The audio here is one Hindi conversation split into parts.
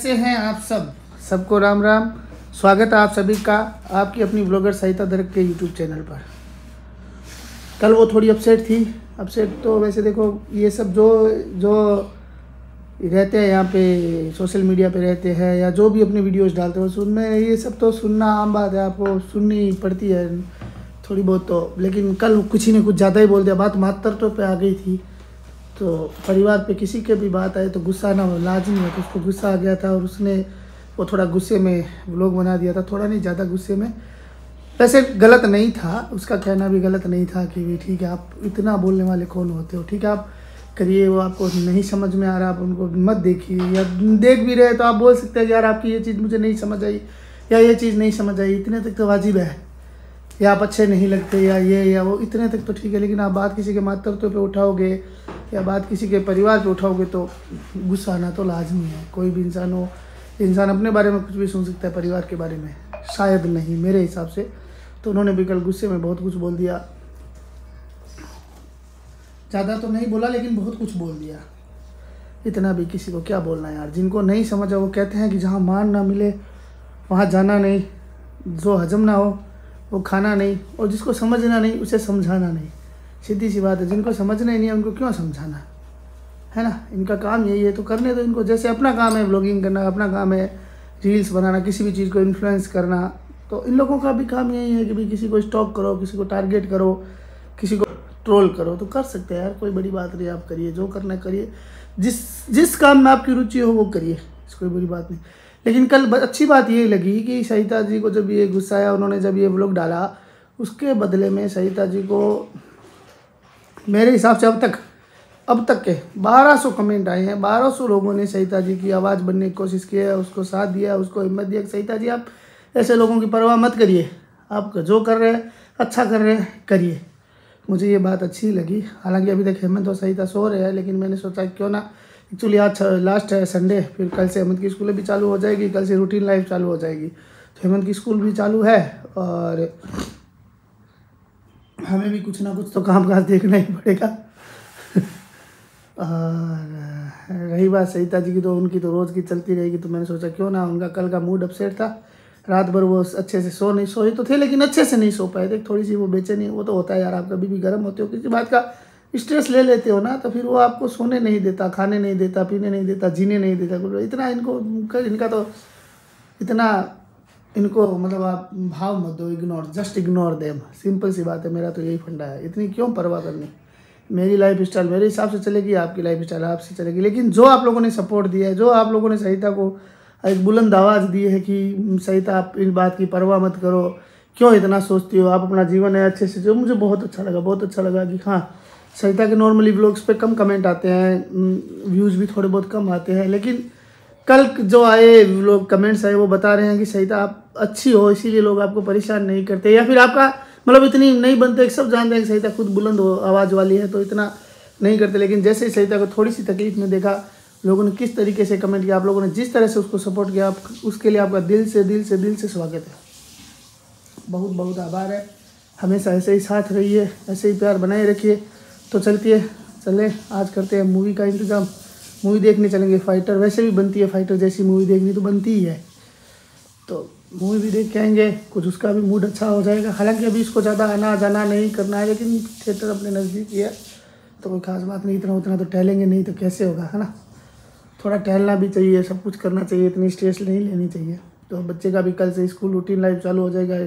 कैसे हैं आप सब? सबको राम राम। स्वागत है आप सभी का आपकी अपनी ब्लॉगर सहिता दर्ग के यूट्यूब चैनल पर। कल वो थोड़ी अपसेट थी। अपसेट तो वैसे देखो, ये सब जो जो रहते हैं यहाँ पे सोशल मीडिया पे रहते हैं या जो भी अपनी वीडियोस डालते हैं उनमें ये सब तो सुनना आम बात है, आपको सुननी पड़ती है। थोड़ी बहुत तो लेकिन कल कुछ ही ने कुछ ज़्यादा ही बोल दिया बात मात्र पे आ गई थी। तो परिवार पे किसी के भी बात आए तो गुस्सा ना हो, लाजमी है तो उसको गुस्सा आ गया था और उसने वो थोड़ा गुस्से में व्लॉग बना दिया था, थोड़ा नहीं, ज़्यादा गुस्से में। वैसे गलत नहीं था, उसका कहना भी गलत नहीं था कि भी ठीक है, आप इतना बोलने वाले कौन होते हो? ठीक है, आप करिए, वो आपको नहीं समझ में आ रहा, आप उनको मत देखिए, या देख भी रहे तो आप बोल सकते हैं यार आपकी ये चीज़ मुझे नहीं समझ आई, या ये चीज़ नहीं समझ आई, इतने तक तो वाजिब है। या आप अच्छे नहीं लगते या ये या वो, इतने तक तो ठीक है, लेकिन आप बात किसी के मातृत्व पे उठाओगे या बात किसी के परिवार पे उठाओगे तो गुस्सा आना तो लाजमी है। कोई भी इंसान हो, इंसान अपने बारे में कुछ भी सुन सकता है परिवार के बारे में, शायद नहीं, मेरे हिसाब से। तो उन्होंने भी कल गुस्से में बहुत कुछ बोल दिया। ज़्यादा तो नहीं बोला, लेकिन बहुत कुछ बोल दिया। इतना भी किसी को क्या बोलना यार? जिनको नहीं समझा, वो कहते हैं कि जहाँ मान ना मिले, वहाँ जाना नहीं, जो हजम ना हो वो खाना नहीं और जिसको समझना नहीं, उसे समझाना नहीं। सीधी सी बात है, जिनको समझना ही नहीं है, उनको क्यों समझाना? है ना? इनका काम यही है तो करने दो इनको। जैसे अपना काम है ब्लॉगिंग करना, अपना काम है रील्स बनाना, किसी भी चीज़ को इन्फ्लुएंस करना तो इन लोगों का भी काम यही है कि भाई किसी को स्टॉक करो, किसी को टारगेट करो, किसी को ट्रोल करो। तो कर सकते हैं यार, कोई बड़ी बात नहीं, आप करिए, जो करना करिए। जिस जिस काम में आपकी रुचि हो, वो करिए, कोई बड़ी बात नहीं। लेकिन कल अच्छी बात ये लगी कि सहिता जी को जब ये गुस्सा आया, उन्होंने जब ये ब्लॉग डाला, उसके बदले में सहिता जी को मेरे हिसाब से अब तक अब तक के 1200 कमेंट आए हैं। 1200 लोगों ने सहिता जी की आवाज़ बनने की कोशिश की है, उसको साथ दिया, उसको हिम्मत दिया सहिता जी, आप ऐसे लोगों की परवाह मत करिए। आप जो कर रहे हैं अच्छा कर रहे हैं, करिए। मुझे ये बात अच्छी लगी। हालाँकि अभी तक हेमंत और सहिता सो रहे हैं, लेकिन मैंने सोचा क्यों ना एक्चुअली आज लास्ट है संडे फिर कल से हेमंत की स्कूल भी चालू हो जाएगी, कल से रूटीन लाइफ चालू हो जाएगी। तो हेमंत की स्कूल भी चालू है और हमें भी कुछ ना कुछ तो काम काज देखना ही पड़ेगा। और, रही बात सहिता जी की तो उनकी तो रोज़ की चलती रहेगी तो मैंने सोचा क्यों ना उनका कल का मूड अपसेट था। रात भर वो अच्छे से सो नहीं, सोए तो थे, लेकिन अच्छे से नहीं सो पाए। थे थोड़ी सी वो बेचैनी, वो तो होता है यार, आप कभी भी गर्म होते हो, किसी बात का स्ट्रेस ले लेते हो ना तो फिर वो आपको सोने नहीं देता, खाने नहीं देता, पीने नहीं देता, जीने नहीं देता इतना इनको इनका तो इतना इनको मतलब आप भाव मत दो ignore just ignore them simple सी बात है, मेरा तो यही फंडा है। इतनी क्यों परवाह करनी? मेरी लाइफ स्टाइल मेरे हिसाब से चलेगी आपकी लाइफ स्टाइल आपसे चलेगी। लेकिन जो आप लोगों ने सपोर्ट दिया है, जो आप लोगों ने सहिता को एक बुलंद आवाज़ दी है कि सहिता आप इस बात की परवाह मत करो। क्यों इतना सोचती हो? आप अपना जीवन है अच्छे से, जो मुझे बहुत अच्छा लगा, बहुत अच्छा लगा कि हाँ सहिता के नॉर्मली ब्लॉग्स पे कम कमेंट आते हैं व्यूज़ भी थोड़े बहुत कम आते हैं, लेकिन कल जो आए लोग कमेंट्स आए, वो बता रहे हैं कि सहिता आप अच्छी हो, इसीलिए लोग आपको परेशान नहीं करते, या फिर आपका मतलब इतनी नहीं बनते, सब जानते हैं कि सहिता खुद बुलंद हो, आवाज़ वाली है तो इतना नहीं करते, लेकिन जैसे ही सहिता को थोड़ी सी तकलीफ़ में देखा, लोगों ने किस तरीके से कमेंट किया, आप लोगों ने जिस तरह से उसको सपोर्ट किया, आप उसके लिए आपका दिल से दिल से दिल से स्वागत है। बहुत बहुत आभार है, हमेशा ऐसे ही साथ रहिए, ऐसे ही प्यार बनाए रखिए। तो चलती है, चले, आज करते हैं मूवी का इंतज़ाम। मूवी देखने चलेंगे फाइटर वैसे भी बनती है फाइटर जैसी मूवी देखनी तो बनती ही है। तो मूवी भी देख के आएँगे, कुछ उसका भी मूड अच्छा हो जाएगा। हालाँकि अभी इसको ज़्यादा आना जाना नहीं करना है, लेकिन थिएटर अपने नज़दीक ही है। तो कोई खास बात नहीं, इतना उतना तो टहलेंगे नहीं तो कैसे होगा, है ना? थोड़ा टहलना भी चाहिए, सब कुछ करना चाहिए, इतनी स्ट्रेस नहीं लेनी चाहिए। तो बच्चे का भी कल से स्कूल रूटीन लाइफ चालू हो जाएगा।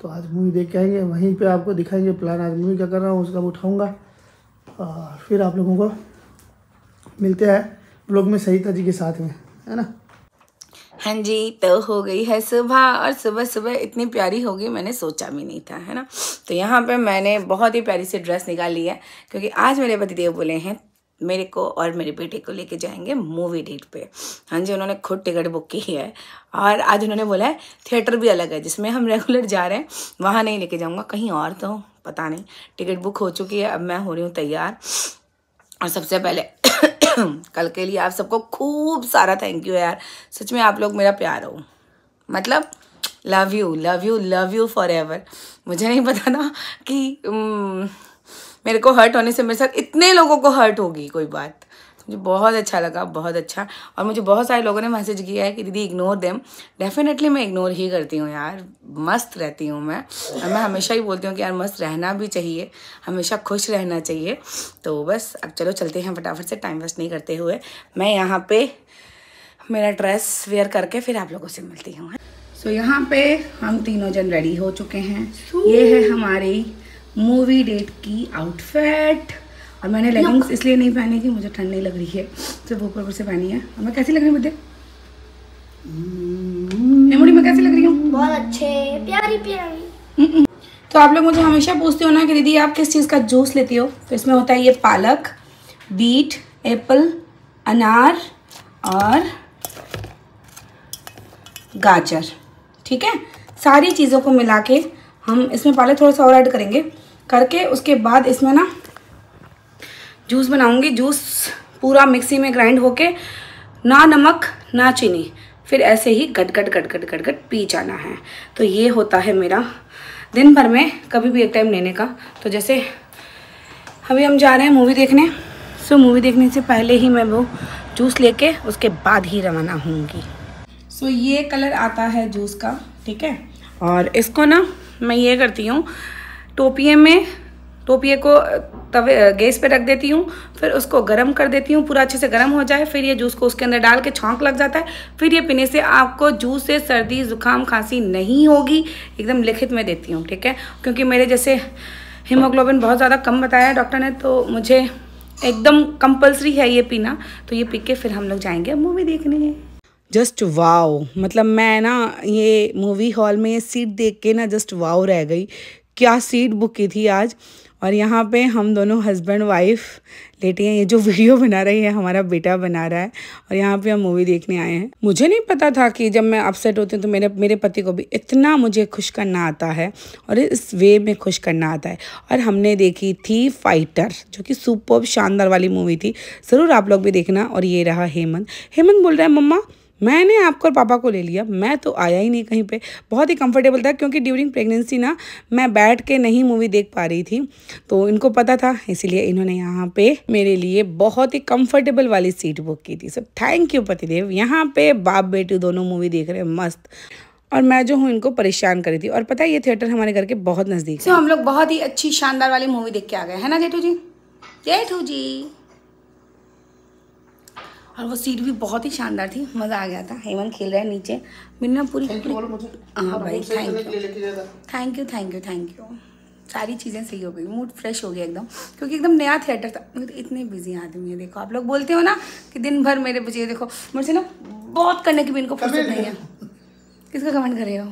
तो आज मूवी देख के आएँगे, वहीं पर आपको दिखाएँगे प्लान आज मूवी का कर रहा हूँ, उसका उठाऊँगा। फिर आप लोगों को मिलते हैं ब्लॉग में सहिता जी के साथ में, है ना? हाँ जी तो हो गई है सुबह और सुबह सुबह इतनी प्यारी होगी मैंने सोचा भी नहीं था, है ना? तो यहाँ पे मैंने बहुत ही प्यारी सी ड्रेस निकाल ली है, क्योंकि आज मेरे पतिदेव बोले हैं मेरे को और मेरे बेटे को लेके जाएँगे मूवी डेट पे। हाँ जी, उन्होंने खुद टिकट बुक की है। और आज उन्होंने बोला है थिएटर भी अलग है, जिसमें हम रेगुलर जा रहे हैं, वहाँ नहीं लेके जाऊँगा, कहीं और तो पता नहीं। टिकट बुक हो चुकी है, अब मैं हो रही हूँ तैयार। और सबसे पहले कल के लिए आप सबको खूब सारा थैंक यू यार। सच में आप लोग मेरा प्यार हो। मतलब love you love you love you forever मुझे नहीं पता ना कि मेरे को हर्ट होने से मेरे साथ इतने लोगों को हर्ट होगी कोई बात। मुझे बहुत अच्छा लगा बहुत अच्छा। और मुझे बहुत सारे लोगों ने मैसेज किया है कि दीदी इग्नोर देम डेफिनेटली मैं इग्नोर ही करती हूँ यार। मस्त रहती हूँ मैं। और मैं हमेशा ही बोलती हूँ कि यार मस्त रहना भी चाहिए। हमेशा खुश रहना चाहिए। तो बस अब चलो चलते हैं फटाफट से। टाइम वेस्ट नहीं करते हुए। मैं यहाँ पे मेरा ड्रेस वेयर करके फिर आप लोगों से मिलती हूँ सो so, यहाँ पे हम तीनों जन रेडी हो चुके हैं। ये है हमारी मूवी डेट की आउटफिट और मैंने लेगिंग्स इसलिए नहीं पहनी कि मुझे ठंड नहीं लग रही है। सिर्फ़ ऊपर ऊपर से पहनी है। और मैं कैसी लग रही हूँ मुझे मेमोरी में कैसी लग रही हूँ? बहुत अच्छे प्यारी प्यारी। तो आप लोग मुझे हमेशा पूछते हो ना कि दीदी आप किस चीज़ का जूस लेती हो? तो इसमें होता है ये पालक बीट एप्पल अनार और गाजर। ठीक है? सारी चीज़ों को मिला के हम इसमें पालक थोड़ा सा और ऐड करेंगे। करके उसके बाद इसमें ना जूस बनाऊँगी, जूस पूरा मिक्सी में ग्राइंड होके, ना नमक, ना चीनी, फिर ऐसे ही गट गट गट गट गट गट पी जाना है। तो ये होता है मेरा दिन भर में, कभी भी एक टाइम लेने का। तो जैसे अभी हम जा रहे हैं मूवी देखने सो मूवी देखने से पहले ही मैं वो जूस लेके उसके बाद ही रवाना होंगी। सो ये कलर आता है जूस का, ठीक है? और इसको ना मैं ये करती हूँ टोपिए में, टोपिए को तवे गैस पे रख देती हूँ, फिर उसको गर्म कर देती हूँ, पूरा अच्छे से गर्म हो जाए, फिर ये जूस को उसके अंदर डाल के छौंक लग जाता है, फिर ये पीने से आपको जूस से सर्दी, ज़ुकाम, खांसी नहीं होगी, एकदम लिखित में देती हूँ, ठीक है? क्योंकि मेरे जैसे हीमोग्लोबिन बहुत ज़्यादा कम बताया डॉक्टर ने तो मुझे एकदम कंपल्सरी है ये पीना तो ये पी के फिर हम लोग जाएँगे मूवी देखने। जस्ट वाओ मतलब मैं ना ये मूवी हॉल में सीट देख के ना जस्ट वाओ रह गई क्या सीट बुक की थी आज? और यहाँ पे हम दोनों हस्बैंड वाइफ लेटे हैं। ये जो वीडियो बना रही है, हमारा बेटा बना रहा है। और यहाँ पे हम मूवी देखने आए हैं। मुझे नहीं पता था कि जब मैं अपसेट होती हूँ तो मेरे मेरे पति को भी इतना मुझे खुश करना आता है। और इस वे में खुश करना आता है। और हमने देखी थी फाइटर जो कि सुपर शानदार वाली मूवी थी। ज़रूर आप लोग भी देखना। और ये रहा हेमंत। हेमंत बोल रहा है, मम्मा मैंने आपको और पापा को ले लिया। मैं तो आया ही नहीं कहीं पे। बहुत ही कंफर्टेबल था क्योंकि ड्यूरिंग प्रेगनेंसी ना मैं बैठ के नहीं मूवी देख पा रही थी। तो इनको पता था इसीलिए इन्होंने यहाँ पे मेरे लिए बहुत ही कंफर्टेबल वाली सीट बुक की थी। सो थैंक यू पतिदेव। यहाँ पे बाप बेटी दोनों मूवी देख रहे हैं मस्त। और मैं जो हूँ इनको परेशान करी थी। और पता है ये थिएटर हमारे घर के बहुत नज़दीक से हम लोग बहुत ही अच्छी शानदार वाली मूवी देख के आ गए। है ना जेठू जी? जेठू जी। और वो सीट भी बहुत ही शानदार थी। मज़ा आ गया था। हेमंत खेल रहा है नीचे। मैंने पूरी हाँ भाई thank you thank you thank you thank you सारी चीज़ें सही हो गई। मूड फ्रेश हो गया एकदम। क्योंकि एकदम नया थिएटर था। तो इतने बिज़ी आदमी है देखो। आप लोग बोलते हो ना कि दिन भर मेरे बच्चे देखो मुझे ना बहुत करने की भी इनको फुर्सत नहीं है। किसका कमेंट करे हो?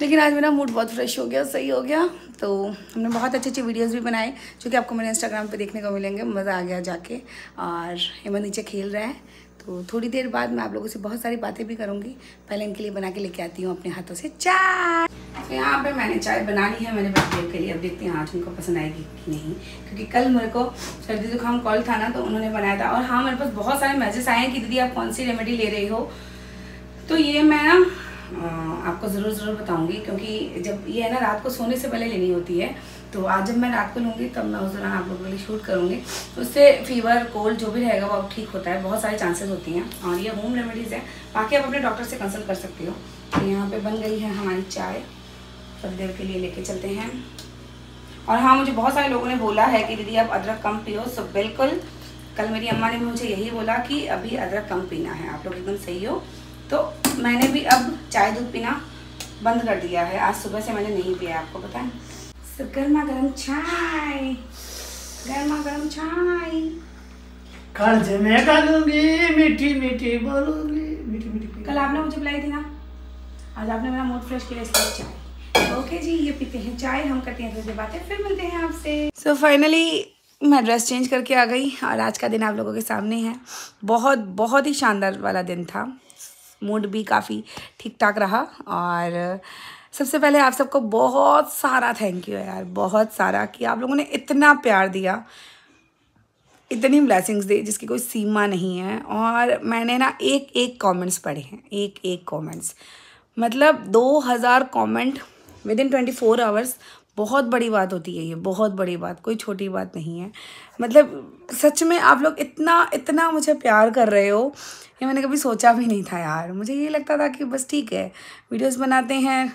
लेकिन आज मेरा मूड बहुत फ्रेश हो गया सही हो गया। तो हमने बहुत अच्छे अच्छे वीडियोस भी बनाए जो कि आपको मेरे इंस्टाग्राम पे देखने को मिलेंगे। मज़ा आ गया जाके। और हेमंत नीचे खेल रहा है तो थोड़ी देर बाद मैं आप लोगों से बहुत सारी बातें भी करूँगी। पहले इनके लिए बना के लेके आती हूँ अपने हाथों से चाय। तो यहाँ पे मैंने चाय बना ली है, मैंने बर्थडे के लिए। अब देखते हैं आज उनको पसंद आएगी कि नहीं। क्योंकि कल मेरे को सर्दी जुकाम कॉल था ना तो उन्होंने बनाया था। और हाँ मेरे पास बहुत सारे मैसेज आए हैं कि दीदी आप कौन सी रेमेडी ले रही हो? तो ये मैं ना आपको ज़रूर ज़रूर बताऊँगी, क्योंकि जब ये है ना, रात को सोने से पहले लेनी होती है तो आज जब मैं रात को लूँगी, तब मैं उस दौरान आप लोगों के लिए शूट करूँगी। उससे फीवर कोल्ड जो भी रहेगा, वो अब ठीक होता है, बहुत सारे चांसेस होती हैं, और ये होम रेमेडीज़ है। बाकी आप अपने डॉक्टर से कंसल्ट कर सकती हो। तो यहाँ पर बन गई है हमारी चाय। थोड़ी देर के लिए लेके चलते हैं। और हाँ मुझे बहुत सारे लोगों ने बोला है कि दीदी, आप अदरक कम पियो। सो बिल्कुल, कल मेरी अम्मा ने मुझे यही बोला कि अभी अदरक कम पीना है। आप लोग एकदम सही हो। तो मैंने भी अब चाय दूध पीना बंद कर दिया है। आज सुबह से मैंने नहीं पिया आपको पता है। so, गर्मा गर्म चाय। गर्मा गर्म चाय। कर्ज में करूँगी मीठी मीठी बोलूँगी। मीठी मीठी कल आपने मुझे बुलाई थी ना? आज आपने मेरा मूड फ्रेश किया इसलिए चाय। ओके जी ये पीते हैं चाय। हम करते हैं थोड़ी बातें फिर मिलते हैं आपसे। सो फाइनली मैं ड्रेस चेंज करके आ गई और आज का दिन आप लोगों के सामने है। बहुत बहुत ही शानदार वाला दिन था। मूड भी काफ़ी ठीक ठाक रहा और सबसे पहले आप सबको बहुत सारा थैंक यू यार, बहुत सारा कि आप लोगों ने इतना प्यार दिया, इतनी ब्लेसिंग्स दी जिसकी कोई सीमा नहीं है और मैंने ना एक एक कमेंट्स पढ़े हैं एक एक कमेंट्स मतलब दो हज़ार comment within twenty four hours बहुत बड़ी बात होती है ये, बहुत बड़ी बात, कोई छोटी बात नहीं है। मतलब सच में आप लोग इतना इतना मुझे प्यार कर रहे हो ये मैंने कभी सोचा भी नहीं था यार। मुझे ये लगता था कि बस ठीक है, वीडियोस बनाते हैं।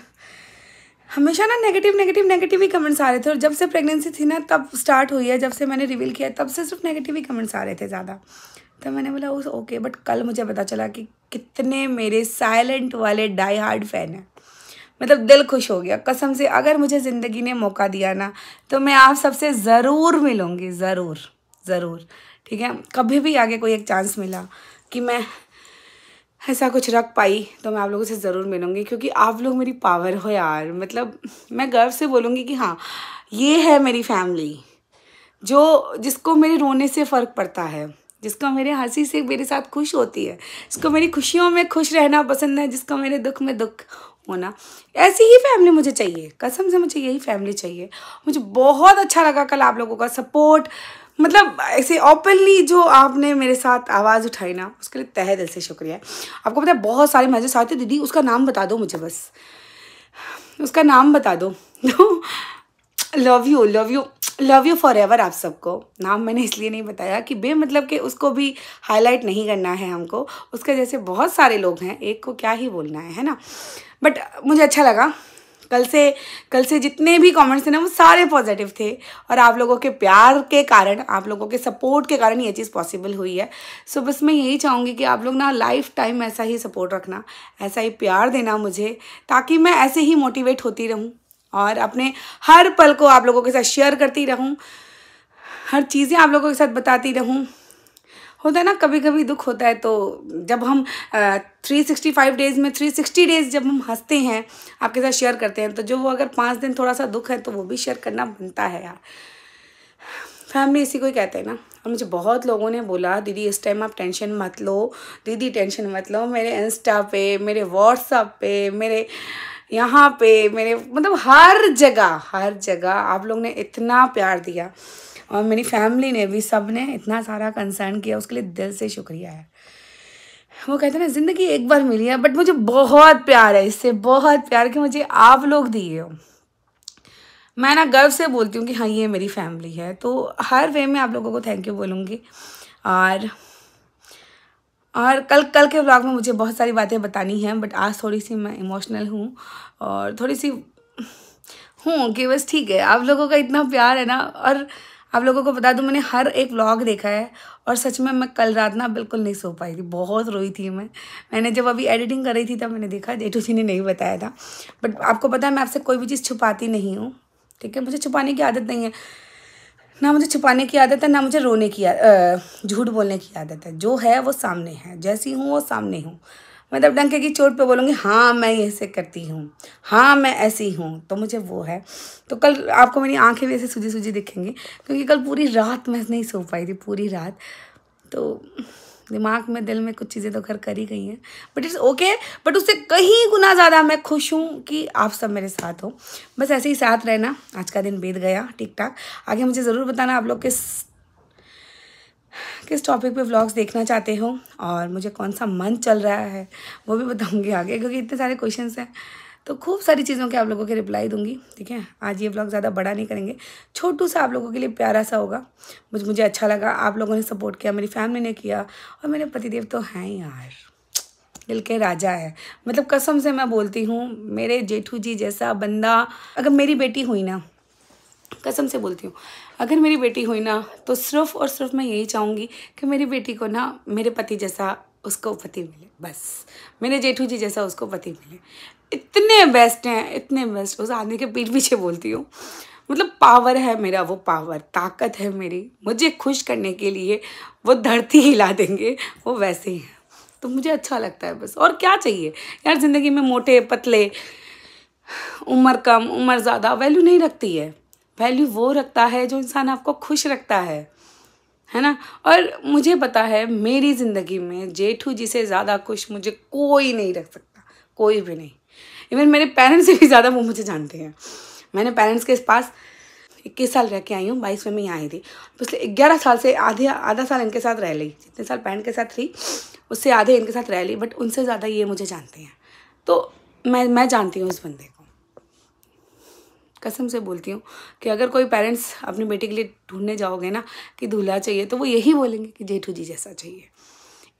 हमेशा ना नेगेटिव नेगेटिव नेगेटिव ही कमेंट्स आ रहे थे और जब से प्रेगनेंसी थी ना, तब स्टार्ट हुई है, जब से मैंने रिवील किया, तब से सिर्फ़ नेगेटिव ही कमेंट्स आ रहे थे ज़्यादा। तो मैंने बोला उस ओके बट कल मुझे पता चला कि कितने मेरे साइलेंट वाले डाई हार्ड फ़ैन हैं। मतलब दिल खुश हो गया। कसम से अगर मुझे ज़िंदगी ने मौका दिया ना तो मैं आप सबसे ज़रूर मिलूँगी, ज़रूर ज़रूर, ठीक है? कभी भी आगे कोई एक चांस मिला कि मैं ऐसा कुछ रख पाई तो मैं आप लोगों से ज़रूर मिलूँगी, क्योंकि आप लोग मेरी पावर हो यार। मतलब मैं गर्व से बोलूँगी कि हाँ ये है मेरी फैमिली जो, जिसको मेरे रोने से फ़र्क पड़ता है, जिसको मेरे हँसी से मेरे साथ खुश होती है, जिसको मेरी खुशियों में खुश रहना पसंद है, जिसको मेरे दुख में दुख होना। ऐसी ही फैमिली मुझे चाहिए। कसम से मुझे यही फैमिली चाहिए। मुझे बहुत अच्छा लगा कल आप लोगों का सपोर्ट मतलब ऐसे ओपनली जो आपने मेरे साथ आवाज़ उठाई ना, उसके लिए तहे दिल से शुक्रिया। आपको पता है, बहुत सारे मैसेज आते दीदी, उसका नाम बता दो मुझे बस। उसका नाम बता दो। Love you love you love you forever आप सबको। नाम मैंने इसलिए नहीं बताया कि बे मतलब कि उसको भी हाईलाइट नहीं करना है हमको। उसके जैसे बहुत सारे लोग हैं, एक को क्या ही बोलना है है ना? बट मुझे अच्छा लगा। कल से कल से जितने भी कमेंट्स थे ना, वो सारे पॉजिटिव थे। और आप लोगों के प्यार के कारण, आप लोगों के सपोर्ट के कारण ये चीज़ पॉसिबल हुई है। सो बस मैं यही चाहूँगी कि आप लोग ना लाइफ टाइम ऐसा ही सपोर्ट रखना, ऐसा ही प्यार देना मुझे, ताकि मैं ऐसे ही मोटिवेट होती रहूँ। और अपने हर पल को आप लोगों के साथ शेयर करती रहूँ। हर चीज़ें आप लोगों के साथ बताती रहूँ। होता है ना कभी कभी दुख होता है तो जब हम थ्री सिक्सटी फाइव डेज़ में थ्री सिक्सटी डेज़ जब हम हँसते हैं, आपके साथ शेयर करते हैं तो जो वो अगर पाँच दिन थोड़ा सा दुख है तो वो भी शेयर करना बनता है यार। फैमिली इसी को ही कहते हैं ना। और मुझे बहुत लोगों ने बोला, दीदी, इस टाइम आप टेंशन मत लो। दीदी टेंशन मत लो। मेरे इंस्टा पे, मेरे व्हाट्सअप पे, मेरे यहाँ पे मेरे मतलब हर जगह हर जगह आप लोग ने इतना प्यार दिया। और मेरी फैमिली ने भी, सबने इतना सारा कंसर्न किया, उसके लिए दिल से शुक्रिया है। वो कहते हैं ना, ज़िंदगी एक बार मिली है बट मुझे बहुत प्यार है, इससे बहुत प्यार कि मुझे आप लोग दिए हो। मैं ना गर्व से बोलती हूँ कि हाँ ये मेरी फैमिली है तो हर वे में आप लोगों को थैंक यू बोलूँगी। और और कल कल के ब्लॉग में मुझे बहुत सारी बातें बतानी हैं बट आज थोड़ी सी मैं इमोशनल हूँ और थोड़ी सी हूँ कि बस ठीक है। आप लोगों का इतना प्यार है ना, और आप लोगों को बता दूँ, मैंने हर एक व्लॉग देखा है और सच में मैं कल रात ना बिल्कुल नहीं सो पाई थी, बहुत रोई थी मैं। मैंने जब अभी एडिटिंग कर रही थी तब मैंने देखा, जेठू जी ने नहीं बताया था। बट आपको पता है, मैं आपसे कोई भी चीज़ छुपाती नहीं हूँ, ठीक है? मुझे छुपाने की आदत नहीं है। ना मुझे छुपाने की आदत है, ना मुझे रोने की झूठ बोलने की आदत है। जो है वो सामने है। जैसी हूँ वो सामने हूँ। मैं मतलब डंके की चोट पे बोलूँगी हाँ मैं ऐसे करती हूँ। हाँ मैं ऐसी हूँ। तो मुझे वो है। तो कल आपको मेरी आँखें भी ऐसे सूजी सूजी दिखेंगी, क्योंकि कल पूरी रात मैं नहीं सो पाई थी, पूरी रात। तो दिमाग में, दिल में कुछ चीज़ें तो घर कर ही गई हैं। बट इट्स ओके बट उससे कहीं गुना ज़्यादा मैं खुश हूँ कि आप सब मेरे साथ हो। बस ऐसे ही साथ रहना, आज का दिन बीत गया ठीक ठाक आगे मुझे ज़रूर बताना आप लोग किस किस टॉपिक पे व्लॉग्स देखना चाहते हो और मुझे कौन सा मन चल रहा है, वो भी बताऊँगी आगे, क्योंकि इतने सारे क्वेश्चंस हैं। तो खूब सारी चीज़ों के आप लोगों के रिप्लाई दूँगी, ठीक है? आज ये ब्लॉग ज़्यादा बड़ा नहीं करेंगे। छोटू सा आप लोगों के लिए प्यारा सा होगा। मुझे मुझे अच्छा लगा। आप लोगों ने सपोर्ट किया, मेरी फैमिली ने किया और मेरे पतिदेव तो हैं यार। दिल के राजा है। मतलब कसम से मैं बोलती हूँ, मेरे जेठू जी जैसा बंदा अगर मेरी बेटी हुई ना, कसम से बोलती हूँ, अगर मेरी बेटी हुई ना तो सिर्फ़ और सिर्फ़ मैं यही चाहूँगी कि मेरी बेटी को ना मेरे पति जैसा उसको पति मिले, बस। मेरे जेठू जी जैसा उसको पति मिले। इतने बेस्ट हैं, इतने बेस्ट उस आदमी के पीठ पीछे बोलती हूँ। मतलब पावर है मेरा, वो पावर ताकत है मेरी। मुझे खुश करने के लिए वो धरती हिला देंगे, वो वैसे ही हैं। तो मुझे अच्छा लगता है बस। और क्या चाहिए? यार, ज़िंदगी में मोटे, पतले, उम्र कम, उम्र ज़्यादा वैल्यू नहीं रखती है। वैल्यू वो रखता है जो इंसान आपको खुश रखता है। है ना? और मुझे पता है, मेरी ज़िंदगी में जेठू जी से ज़्यादा खुश मुझे कोई नहीं रख सकता, कोई भी नहीं। इवन मेरे पेरेंट्स से भी ज़्यादा वो मुझे जानते हैं। मैंने पेरेंट्स के पास इक्कीस साल रह के आई हूँ बाईस में मैं यहाँ आई थी। पिछले ग्यारह साल से आधे, आधा साल इनके साथ रह ली। जितने साल पैरेंट के साथ थी, उससे आधे इनके साथ रह ली बट उनसे ज़्यादा ये मुझे जानते हैं। तो मैं मैं जानती हूँ उस बंदे को। कसम से बोलती हूँ कि अगर कोई पेरेंट्स अपनी बेटी के लिए ढूँढने जाओगे ना कि दूल्हा चाहिए तो वो यही बोलेंगे कि जेठू जी जैसा चाहिए।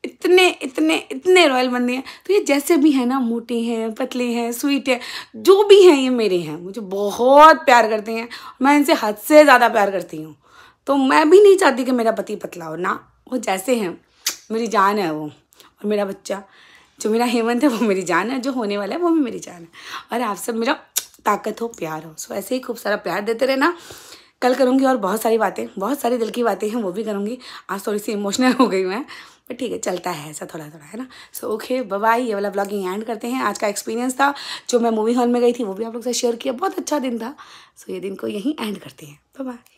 इतने इतने इतने रॉयल बंदे हैं। तो ये जैसे भी हैं ना, मोटे हैं, पतले हैं, स्वीट हैं, जो भी हैं ये मेरे हैं, मुझे बहुत प्यार करते हैं। मैं इनसे हद से ज़्यादा प्यार करती हूँ। तो मैं भी नहीं चाहती कि मेरा पति पतला हो। ना, वो जैसे हैं, मेरी जान है वो, और मेरा बच्चा, जो मेरा हेमंत है, वो मेरी जान है, जो होने वाला है, वो भी मेरी जान है। और आप सब मेरा ताकत हो, प्यार हो। सो ऐसे ही खूब सारा प्यार देते रहना। कल करूँगी और बहुत सारी बातें, बहुत सारी दिल की बातें हैं, वो भी करूँगी। आज थोड़ी सी इमोशनल हो गई मैं। बट ठीक है चलता है ऐसा थोड़ा थोड़ा है ना? सो ओके बाय ये वाला ब्लॉगिंग एंड करते हैं। आज का एक्सपीरियंस था जो मैं मूवी हॉल में गई थी वो भी आप लोग से शेयर किया। बहुत अच्छा दिन था। सो so, ये दिन को यहीं एंड करते हैं। बाय